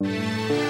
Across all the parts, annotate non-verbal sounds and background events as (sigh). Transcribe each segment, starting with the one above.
Good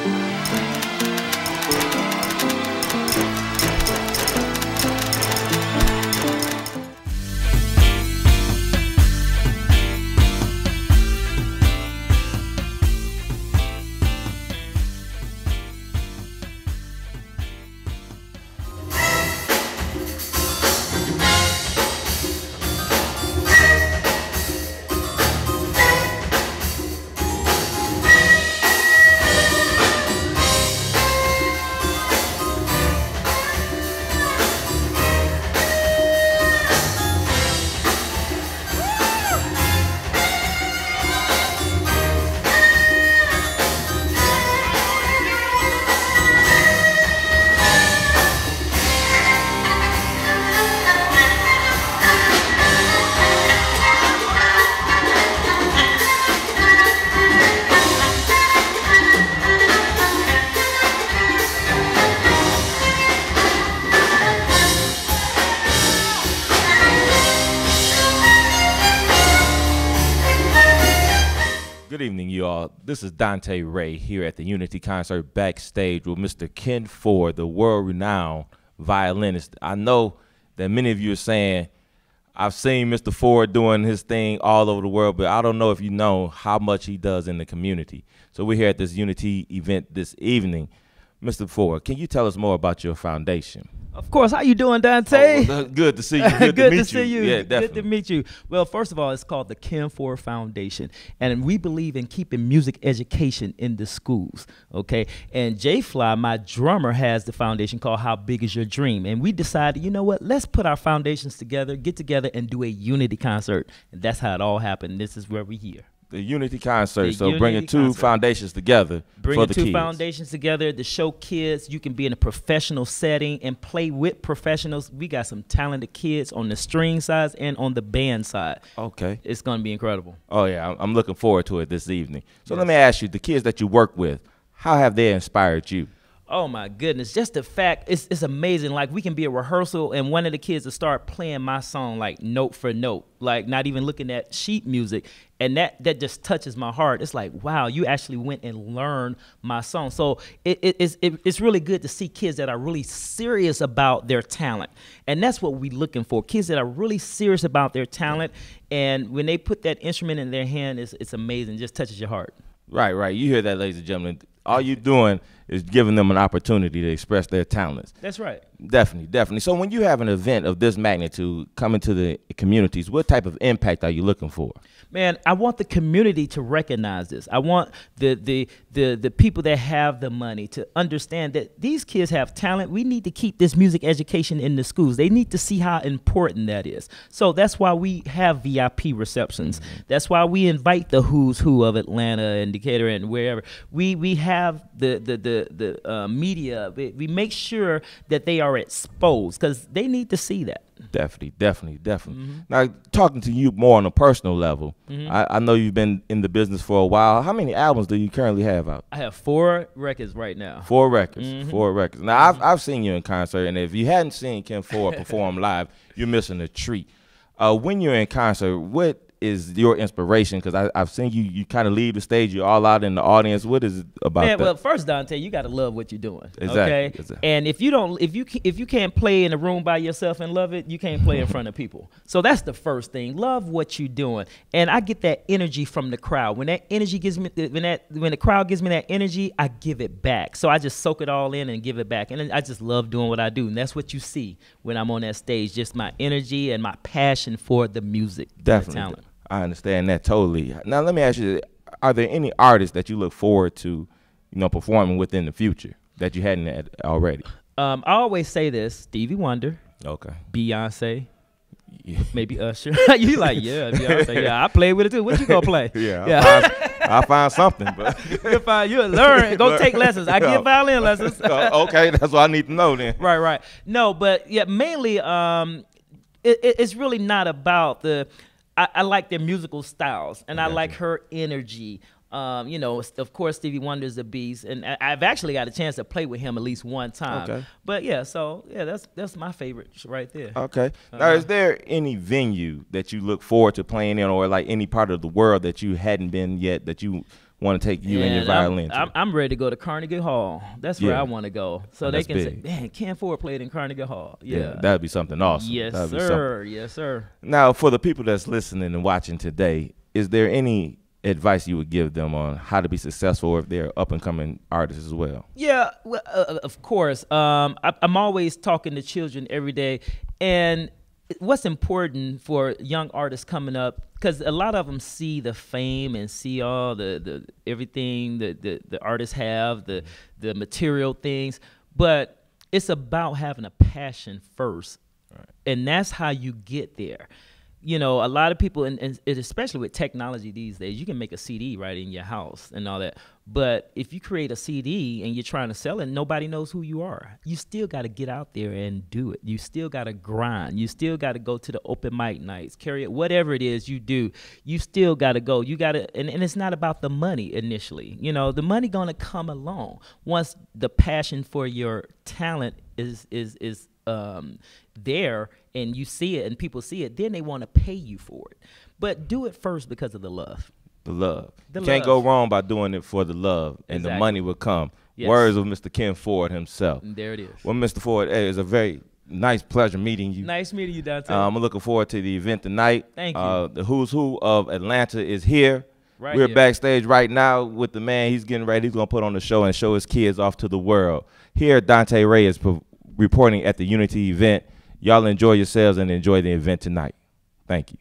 evening, you all. This is Dontee Ray here at the Unity concert backstage with Mr. Ken Ford, the world renowned violinist. I know that many of you are saying, I've seen Mr. Ford doing his thing all over the world, but I don't know if you know how much he does in the community. So we're here at this Unity event this evening. Mr. Ford, can you tell us more about your foundation? Of course. How you doing, Dontee? Oh, good to see you. Good, (laughs) Good to meet see you. Yeah, Good to meet you. Well, first of all, it's called the Ken Ford Foundation, and we believe in keeping music education in the schools. Okay, and J Fly, my drummer, has the foundation called How Big Is Your Dream, and we decided, you know what? Let's put our foundations together, get together, and do a unity concert, and that's how it all happened. This is where we here. The Unity concert. The so bringing two concert. foundations together Bringing for the two kids. foundations together to show kids you can be in a professional setting and play with professionals. We got some talented kids on the string side and on the band side. Okay. It's going to be incredible. Oh yeah, I'm- I'm looking forward to it this evening. So let me ask you, the kids that you work with, how have they inspired you? Oh my goodness! Just the fact it's it's amazing. Like we can be a rehearsal, and one of the kids will start playing my song like note for note, like not even looking at sheet music, and that that just touches my heart. It's like wow, you actually went and learned my song. So it, it, it's it, it's really good to see kids that are really serious about their talent, and that's what we're looking for. Kids that are really serious about their talent, and when they put that instrument in their hand, it's it's amazing. It just touches your heart. Right, right. You hear that, ladies and gentlemen. All you're doing is giving them an opportunity to express their talents. That's right. Definitely, definitely. So when you have an event of this magnitude coming to the communities, what type of impact are you looking for? Man, I want the community to recognize this. I want the the the the people that have the money to understand that these kids have talent. We need to keep this music education in the schools. They need to see how important that is. So that's why we have VIP receptions. Mm-hmm. That's why we invite the who's who of Atlanta and Decatur and wherever. We we have the the the the uh, media. We, we make sure that they are exposed because they need to see that. Definitely, definitely, definitely. Now, talking to you more on a personal level, I, I know you've been in the business for a while. How many albums do you currently have out? I have four records right now. Four records. Four records. Now I've I've seen you in concert, and if you hadn't seen Ken Ford perform (laughs) live, you're missing a treat. Uh, when you're in concert, what is your inspiration? Because I've seen you you kind of leave the stage, you're all out in the audience. What is it about Man, that? well, first Dontee, you got to love what you're doing. Exactly, Okay. exactly. And if you don't, if you if you can't play in a room by yourself and love it, you can't play in (laughs) front of people. So that's the first thing. Love what you're doing, and I get that energy from the crowd. When that energy gives me, when that when the crowd gives me that energy, I give it back. So I just soak it all in and give it back, and I just love doing what I do. And that's what you see when I'm on that stage. Just my energy and my passion for the music, the Definitely. talent. I understand that totally. Now let me ask you: Are there any artists that you look forward to, you know, performing within the future that you hadn't had already? Um, I always say this: Stevie Wonder, Okay. Beyonce. Yeah. Maybe Usher. (laughs) you like, yeah, (laughs) Beyonce. Yeah, I play with it too. What you gonna play? (laughs) Yeah, Yeah. Find, I'll find something, but You'll find you'll learn. Go take lessons. I give violin lessons. Uh, okay, that's what I need to know then. right, right. No, but yeah, mainly um it, it- it's really not about the I, I like their musical styles and I Gotcha. like her energy. Um, you know, of course, Stevie Wonder's a beast, and I- I've actually got a chance to play with him at least one time. Okay. But yeah, so yeah, that's that's my favorite right there. Okay. Now, Uh-huh. is there any venue that you look forward to playing in, or like any part of the world that you hadn't been yet that you want to take you and, your violin. I'm, I'm, ready to go to Carnegie Hall. That's where. I want to go. So oh, they can big. say, man, Ken Ford played in Carnegie Hall. Yeah, yeah that'd be something awesome. Yes, that'd sir. Yes, sir. Now, for the people that's listening and watching today, is there any advice you would give them on how to be successful if they're up and coming artists as well? Yeah, well, uh of course. Um, I, I'm always talking to children every day, and what's important for young artists coming up because a lot of them see the fame and see all the, the everything that the, the artists have the the material things but it's about having a passion first right. and that's how you get there you know, a lot of people, and, especially with technology these days, you can make a CD right in your house and all that. But if you create a CD and you're trying to sell it, nobody knows who you are. You still got to get out there and do it. You still got to grind. You still got to go to the open mic nights, carry it, whatever it is you do. You still got to go. You got to, and, and it's not about the money initially. You know, the money gonna come along once the passion for your talent is is is um, there and you see it and people see it, then they want to pay you for it. But do it first because of the love. The love. The Can't love. go wrong by doing it for the love, and exactly. the money will come. Yes. Words of Mr. Ken Ford himself. And there it is. Well, Mr. Ford, hey, it's a very nice pleasure meeting you. Nice meeting you, Dontee. Uh, I'm looking forward to the event tonight. Thank you. Uh, the who's who of Atlanta is here. Right We're here. backstage right now with the man. He's getting ready. He's gonna put on the show and show his kids off to the world. Here, Dontee Ray is reporting at the Unity event. Y'all enjoy yourselves and enjoy the event tonight. Thank you.